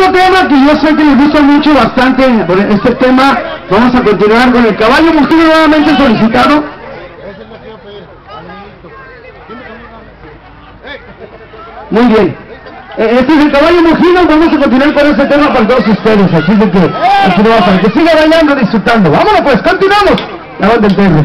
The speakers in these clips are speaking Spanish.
Otro tema que yo sé que les gusta mucho bastante, este tema, vamos a continuar con el caballo mugido nuevamente solicitado. Muy bien. Eh, Este es el caballo mugido, vamos a continuar con este tema para todos ustedes, así de que continuamos, para que siga bailando, disfrutando. Vámonos pues, continuamos. La banda del perro.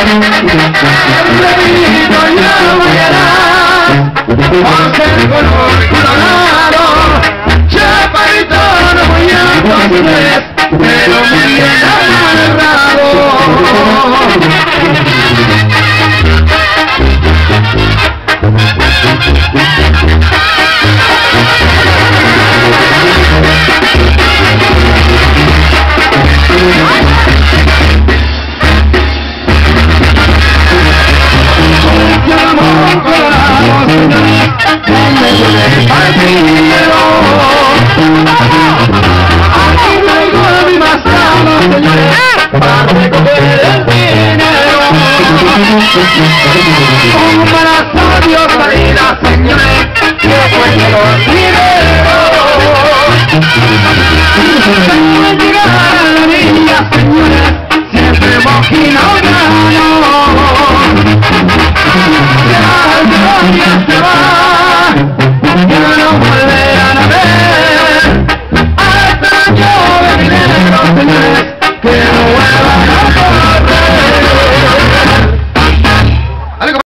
i'm gonna for all, Un brazo Dios salida, señores, que fue los